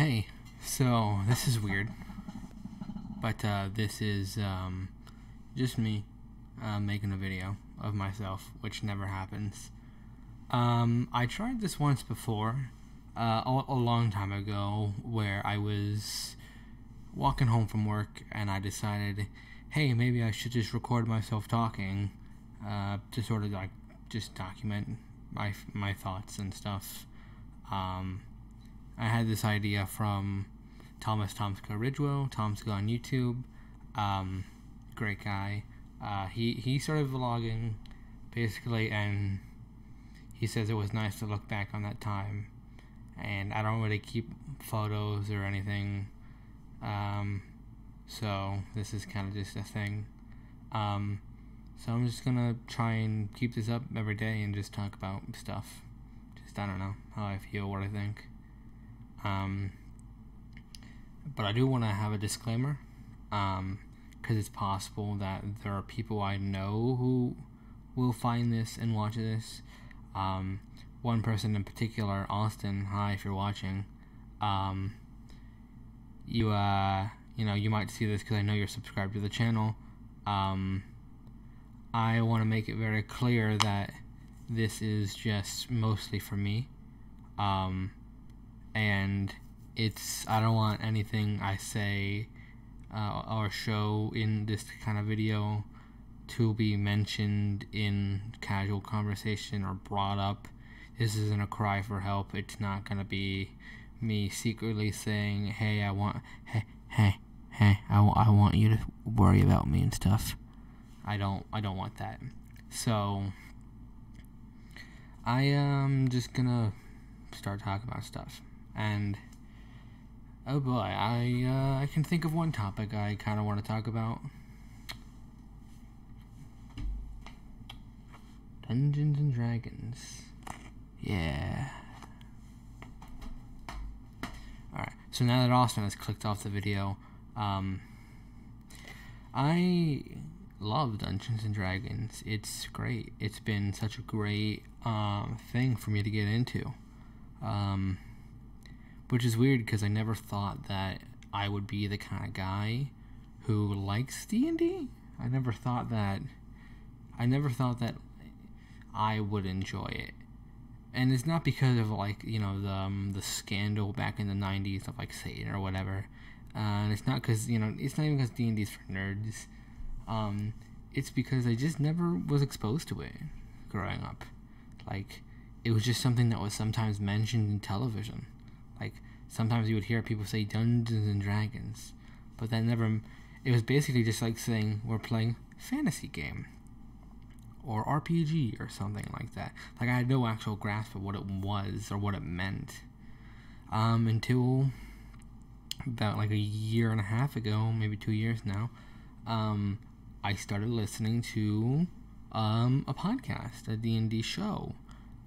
Hey, so this is weird, but uh, this is um, just me uh, making a video of myself, which never happens. Um, I tried this once before, uh, a, a long time ago, where I was walking home from work and I decided, hey, maybe I should just record myself talking uh, to sort of like just document my my thoughts and stuff. Um, I had this idea from Thomas Tomska Ridgewell, Tomska on YouTube. Um, great guy. Uh, he he started vlogging basically, and he says it was nice to look back on that time. And I don't really keep photos or anything, um, so this is kind of just a thing. Um, so I'm just gonna try and keep this up every day and just talk about stuff. Just I don't know how I feel, what I think. Um, but I do want to have a disclaimer, because um, it's possible that there are people I know who will find this and watch this. Um, one person in particular, Austin. Hi, if you're watching. Um, you uh, you know, you might see this because I know you're subscribed to the channel. Um, I want to make it very clear that this is just mostly for me. Um, and it's, I don't want anything I say uh, or show in this kind of video to be mentioned in casual conversation or brought up. This isn't a cry for help. It's not going to be me secretly saying, hey, I want, hey, hey, hey, I, I want you to worry about me and stuff. I don't I don't want that. So I am just gonna start talking about stuff. And oh boy, I uh, I can think of one topic I kind of want to talk about. Dungeons and Dragons. Yeah. Alright, so now that Austin has clicked off the video, um, I love Dungeons and Dragons. It's great. It's been such a great um, thing for me to get into. Um, which is weird because I never thought that I would be the kind of guy who likes D&D. I never thought that I never thought that I would enjoy it. And it's not because of like, you know, the um, the scandal back in the 90s of like Satan or whatever. Uh, and it's not cuz, you know, it's not even cuz D&D is for nerds um, it's because I just never was exposed to it growing up. Like, it was just something that was sometimes mentioned in television. Like, sometimes you would hear people say Dungeons and Dragons, but that never. It was basically just like saying we're playing fantasy game or RPG or something like that. Like, I had no actual grasp of what it was or what it meant um, until about like a year and a half ago, maybe two years now. Um, I started listening to um, a podcast, a D&D show,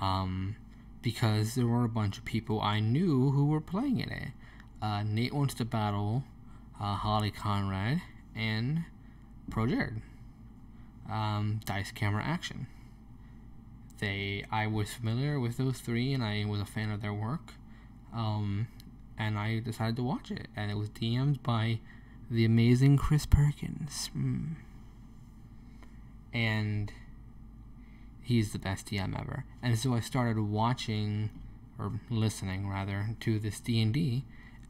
um, because there were a bunch of people I knew who were playing in it. Uh, Nate Wants to Battle, uh, Holly Conrad, and Pro Jared. Um, Dice Camera Action. They, I was familiar with those three, and I was a fan of their work. Um, and I decided to watch it, and it was DM'd by the amazing Chris Perkins. Mm and he's the best DM ever. And so I started watching or listening rather to this D&D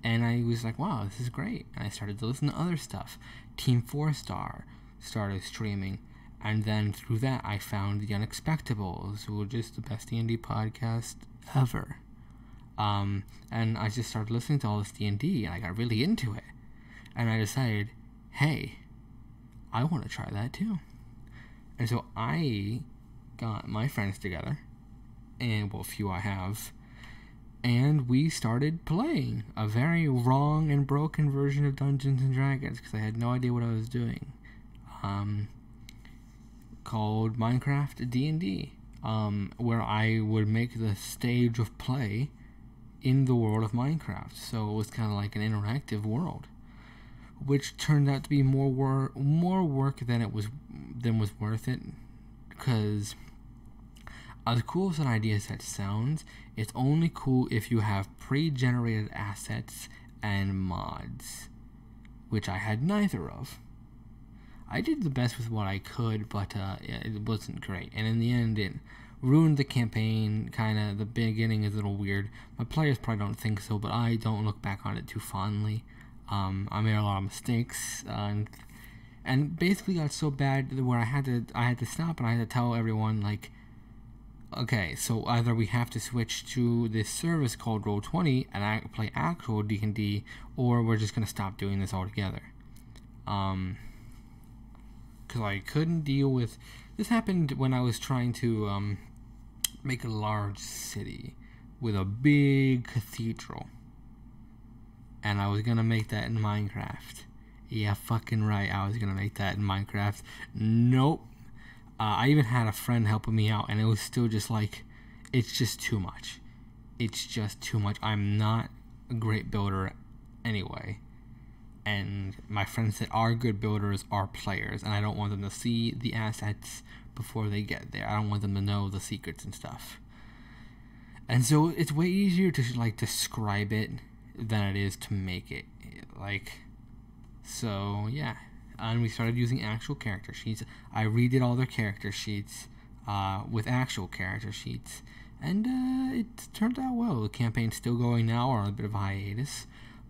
and I was like, wow, this is great. And I started to listen to other stuff. Team 4 Star started streaming and then through that I found the Unexpectables, who were just the best D&D podcast ever. Um, and I just started listening to all this D&D and I got really into it. And I decided, hey, I want to try that too. And so I got my friends together, and well, few I have, and we started playing a very wrong and broken version of Dungeons and Dragons because I had no idea what I was doing. Um, called Minecraft D and D, um, where I would make the stage of play in the world of Minecraft. So it was kind of like an interactive world which turned out to be more work more work than it was than was worth it because as cool as an idea set sounds, it's only cool if you have pre-generated assets and mods, which I had neither of. I did the best with what I could, but uh, it wasn't great. And in the end, it ruined the campaign. Kind of the beginning is a little weird. My players probably don't think so, but I don't look back on it too fondly. Um, I made a lot of mistakes, uh, and and basically got so bad where I had to I had to stop and I had to tell everyone like, okay, so either we have to switch to this service called Roll20 and I play actual D and D, or we're just gonna stop doing this altogether. Um, because I couldn't deal with. This happened when I was trying to um, make a large city with a big cathedral, and I was gonna make that in Minecraft. Yeah, fucking right. I was gonna make that in Minecraft. Nope. Uh, I even had a friend helping me out, and it was still just like, it's just too much. It's just too much. I'm not a great builder anyway and my friends that are good builders are players and i don't want them to see the assets before they get there i don't want them to know the secrets and stuff and so it's way easier to like describe it than it is to make it like so yeah and we started using actual character sheets i redid all their character sheets uh, with actual character sheets and uh, it turned out well the campaign's still going now or a bit of a hiatus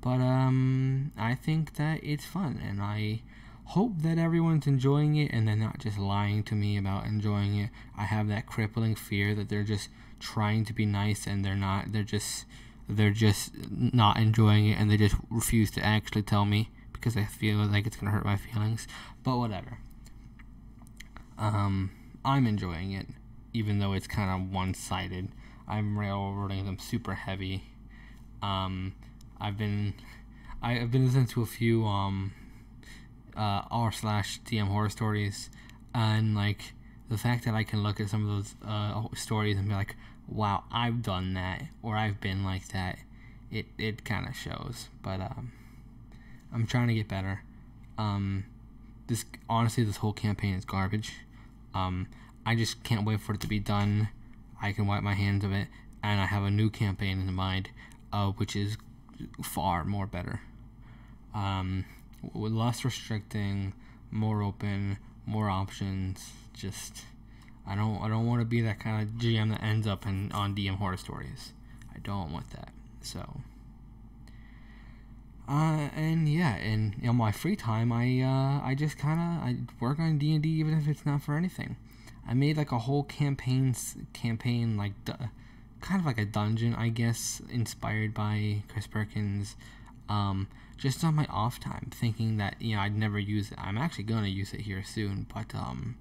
but um, I think that it's fun, and I hope that everyone's enjoying it and they're not just lying to me about enjoying it. I have that crippling fear that they're just trying to be nice and they're not. They're just they're just not enjoying it and they just refuse to actually tell me because I feel like it's gonna hurt my feelings. But whatever. Um, I'm enjoying it, even though it's kind of one-sided. I'm railroading them super heavy. Um, I've been I've been listening to a few um uh r slash DM horror stories and like the fact that I can look at some of those uh, stories and be like, wow, I've done that or I've been like that. It it kind of shows, but um, I'm trying to get better. Um, this honestly, this whole campaign is garbage. Um, I just can't wait for it to be done. I can wipe my hands of it, and I have a new campaign in mind, uh, which is far more better. Um, with less restricting, more open, more options. Just I don't I don't want to be that kind of GM that ends up in on DM horror stories. I don't want that. So. Uh, and yeah, and in my free time, I uh, I just kind of I work on D and D even if it's not for anything. I made like a whole campaign campaign like kind of like a dungeon, I guess, inspired by Chris Perkins. Um, just on my off time, thinking that you know I'd never use it. I'm actually gonna use it here soon, but um,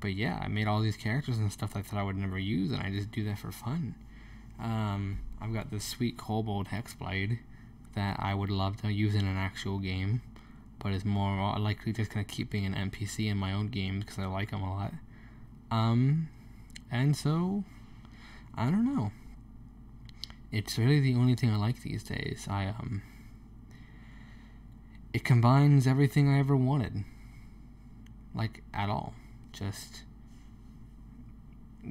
but yeah, I made all these characters and stuff I thought I would never use, and I just do that for fun. Um, I've got this sweet kobold hexblade that I would love to use in an actual game, but is more likely just gonna keep being an NPC in my own games because I like them a lot. Um, and so I don't know. It's really the only thing I like these days. I um it combines everything I ever wanted. Like at all. Just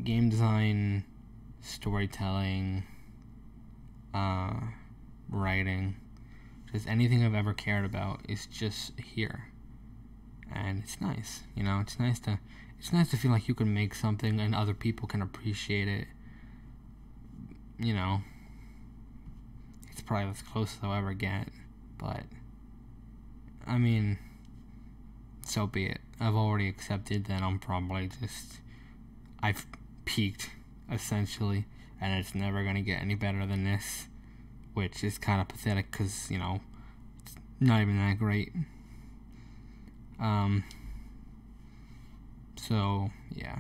game design, storytelling, uh writing, just anything I've ever cared about is just here. And it's nice, you know, it's nice to it's nice to feel like you can make something and other people can appreciate it you know, it's probably as close as I'll ever get. But, I mean, so be it. I've already accepted that I'm probably just. I've peaked, essentially, and it's never to get any better than this. Which is kind of pathetic because, you know, it's not even that great. Um. So, yeah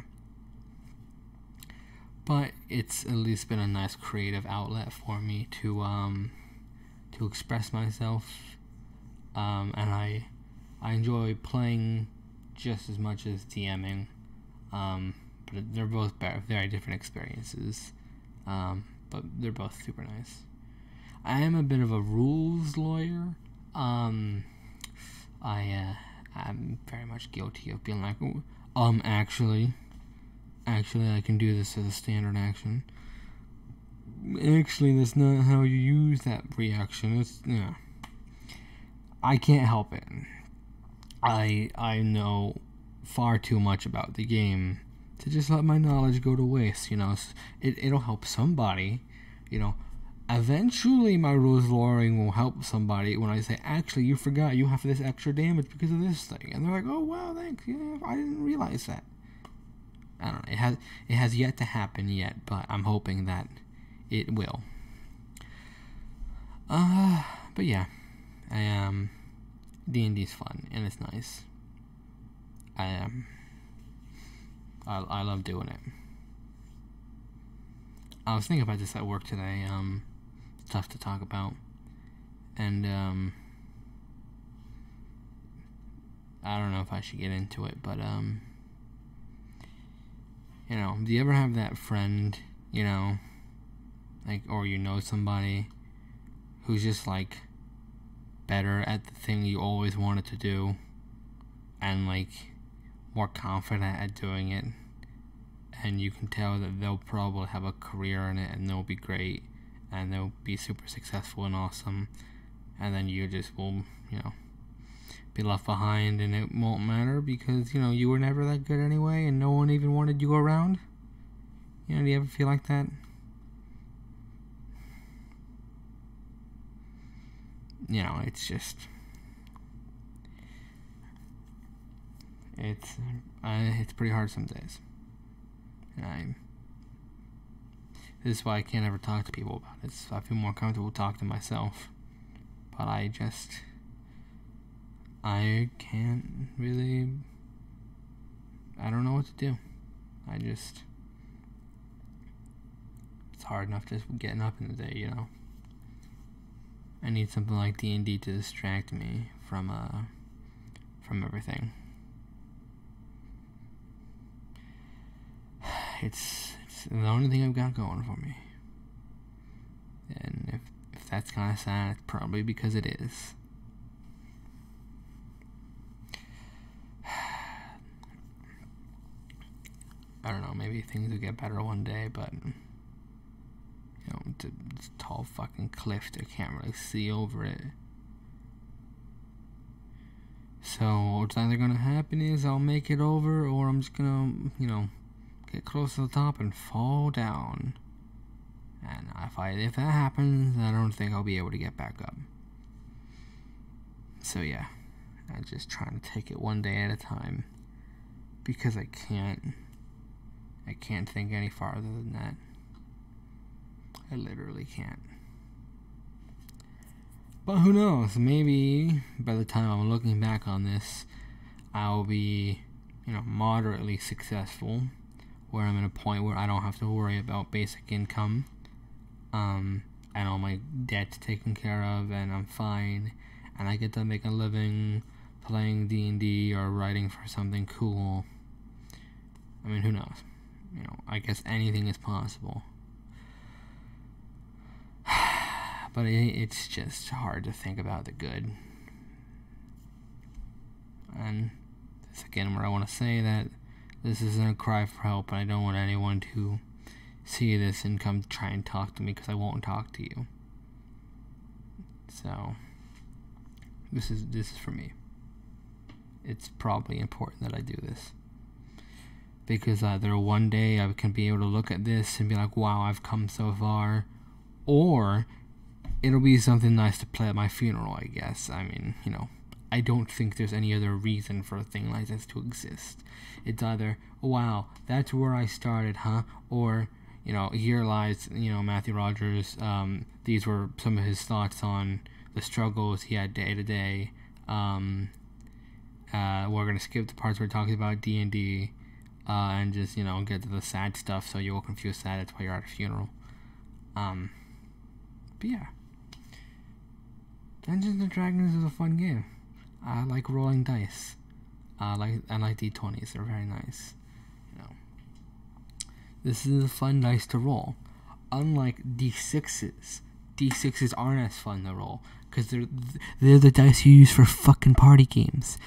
but it's at least been a nice creative outlet for me to um, to express myself, um, and I I enjoy playing just as much as DMing, um, but they're both very different experiences, um, but they're both super nice. I am a bit of a rules lawyer. Um, I uh, I'm very much guilty of being like, um, actually actually, I can do this as a standard action. Actually, that's not how you use that reaction. It's yeah. I can't help it. I I know far too much about the game to just let my knowledge go to waste. You know, it it'll help somebody. You know, eventually my rules lawyering will help somebody when I say, actually, you forgot you have this extra damage because of this thing, and they're like, oh wow, thanks. Yeah, I didn't realize that. I don't know. It has it has yet to happen yet, but I'm hoping that it will. Uh, but yeah, I um, D and D's fun and it's nice. I um, I I love doing it. I was thinking about this at work today. Um, tough to talk about, and um, I don't know if I should get into it, but um you know, do you ever have that friend, you know, like, or you know somebody who's just like better at the thing you always wanted to do and like more confident at doing it? And you can tell that they'll probably have a career in it and they'll be great and they'll be super successful and awesome. And then you just will, you know, be left behind and it won't matter because, you know, you were never that good anyway and no one even wanted you around? You know, do you ever feel like that? You know, it's just. It's uh, it's pretty hard some days. I. This is why I can't ever talk to people about it. It's, I feel more comfortable talking to myself, but I just I can't really. I don't know what to do. I just. It's hard enough just getting up in the day, you know. I need something like D and D to distract me from uh from everything. It's the only thing I've got going for me. And if if that's kind of sad, it's probably because it is. I don't know, maybe things will get better one day, but you know, it's a, it's a tall fucking cliff. I can't really see over it. So what's either gonna happen is I'll make it over, or I'm just gonna, you know, get close to the top and fall down. And if I if that happens, I don't think I'll be able to get back up. So yeah, I'm just trying to take it one day at a time because I can't. I can't think any farther than that. I literally can't. But who knows? Maybe by the time I'm looking back on this, I'll be, you know, moderately successful, where I'm at a point where I don't have to worry about basic income, um, and all my debts taken care of, and I'm fine, and I get to make a living playing D and D or writing for something cool. I mean, who knows? you know, I guess anything is possible. but it, it's just hard to think about the good. And again where I want to say that this isn't a cry for help, and I don't want anyone to see this and come try and talk to me because I won't talk to you. So this is this is for me. It's probably important that I do this because either one day I can be able to look at this and be like, wow, I've come so far, or it'll be something nice to play at my funeral, I guess. I mean, you know, I don't think there's any other reason for a thing like this to exist. It's either, wow, that's where I started, huh? Or, you know, here lies, you know, Matthew Rogers. Um, these were some of his thoughts on the struggles he had day to day. Um, uh, we're gonna skip the parts where we're talking about D and D uh, and just you know get to the sad stuff so you will confuse sad. That's why you're at a funeral. Um, but yeah, Dungeons and Dragons is a fun game. I like rolling dice. I like I like d20s. They're very nice. You know, this is a fun dice to roll. Unlike d6s, d6s aren't as fun to roll because they're they're the dice you use for fucking party games.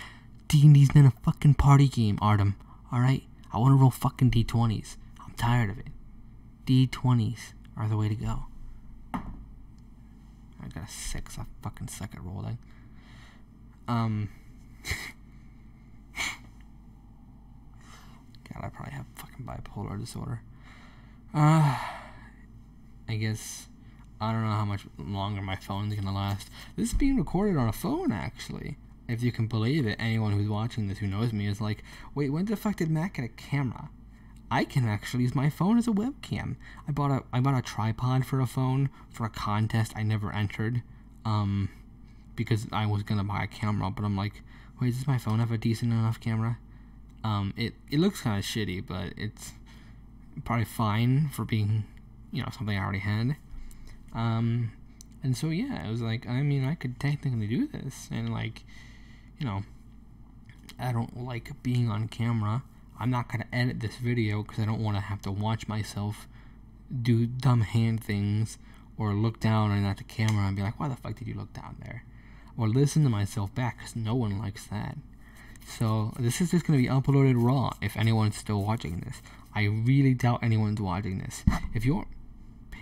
D and D's not a fucking party game, Artem. All right. I want to roll fucking d20s. I'm tired of it. D20s are the way to go. I got a six. I fucking suck at rolling. Um. God, I probably have fucking bipolar disorder. Uh, I guess I don't know how much longer my phone's gonna last. This is being recorded on a phone, actually. If you can believe it, anyone who's watching this who knows me is like, wait, when the fuck did Mac get a camera? I can actually use my phone as a webcam. I bought a I bought a tripod for a phone for a contest I never entered, um, because I was gonna buy a camera, but I'm like, wait, does my phone have a decent enough camera? Um, it it looks kind of shitty, but it's probably fine for being, you know, something I already had. Um, and so yeah, I was like, I mean, I could technically do this, and like, you know, I don't like being on camera I'm not to edit this video because I don't want to have to watch myself do dumb hand things or look down and at the camera and be like, why the fuck did you look down there? Or listen to myself back because no one likes that. So this is just going to be uploaded raw if anyone's still watching this. I really doubt anyone's watching this. If you're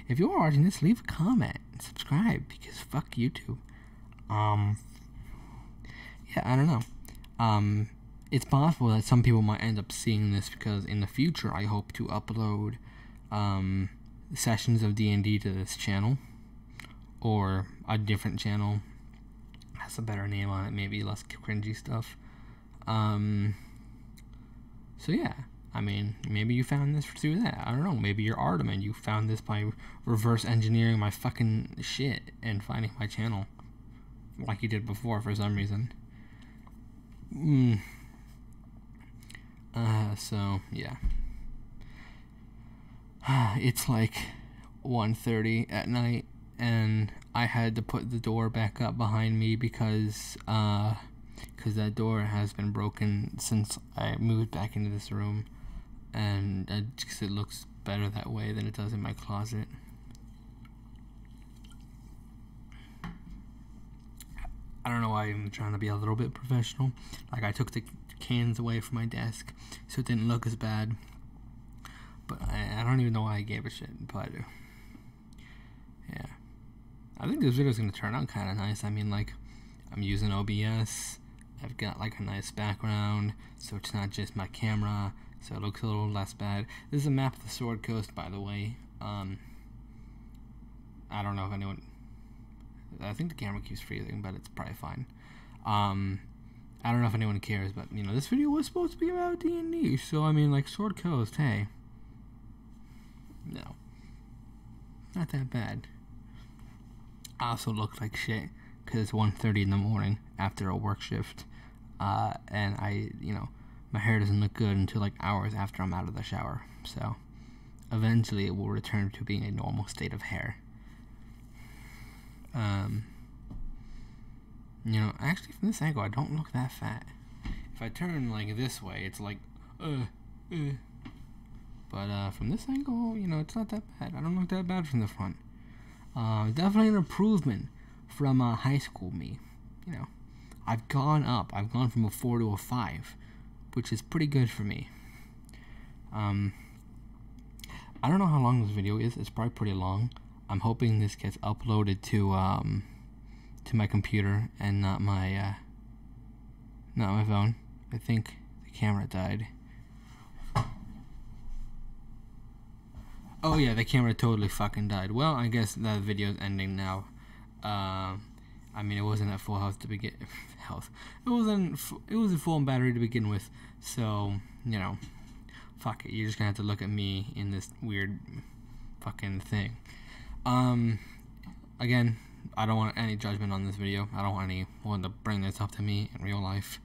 if you're watching this, leave a comment and subscribe because fuck YouTube. Um yeah, I don't know. Um it's possible that some people might end up seeing this because in the future I hope to upload um, sessions of D&D to this channel or a different channel has a better name on it maybe less cringy stuff. Um, so yeah. I mean maybe you found this through that. I don't know. Maybe you're Artem and you found this by reverse engineering my fucking shit and finding my channel like you did before for some reason. Mm. Uh, so yeah. It's like 1:30 at night and I had to put the door back up behind me because uh cuz that door has been broken since I moved back into this room and uh, cause it looks better that way than it does in my closet. I don't know why I'm trying to be a little bit professional. Like I took the cans away from my desk so it didn't look as bad. But I, I don't even know why I gave a shit. But I think this video is gonna turn out kind of nice. I mean, like I'm using OBS. I've got like a nice background, so it's not just my camera, so it looks a little less bad. This is a map of the Sword Coast, by the way. Um, I don't know if anyone. I think the camera keeps freezing, but it's probably fine. Um, I don't know if anyone cares, but you know, this video was supposed to be about D and D, so I mean, like Sword Coast, hey, no, not that bad. I also look like shit because it's 1.30 in the morning after a work shift, uh, and I, you know, my hair doesn't look good until like hours after I'm out of the shower. So, eventually, it will return to being a normal state of hair. Um. You know, actually from this angle, I don't look that fat. If I turn like this way, it's like, uh, uh. But uh, from this angle, you know, it's not that bad. I don't look that bad from the front. Uh, definitely an improvement from uh, high school me. You know, I've gone up. I've gone from a four to a five, which is pretty good for me. Um, I don't know how long this video is. It's probably pretty long. I'm hoping this gets uploaded to um, to my computer and not my uh, not my phone. I think the camera died. Oh yeah, the camera totally fucking died. Well, I guess that video's ending now. Uh, I mean, it wasn't at full health to begin health. It wasn't. It was a full battery to begin with. So you know, fuck it. You're just gonna have to look at me in this weird fucking thing. Um, again, I don't want any judgment on this video. I don't want anyone to bring this up to me in real life.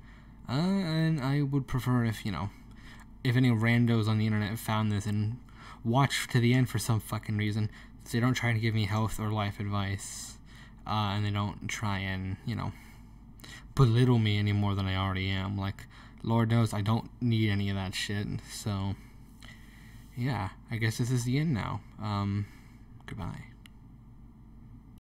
Uh, and I would prefer if, you know, if any randos on the internet found this and watched to the end for some fucking reason, so they don't try to give me health or life advice, uh, and they don't try and, you know, belittle me any more than I already am. Like, Lord knows I don't need any of that shit. So, yeah, I guess this is the end now. Um, goodbye.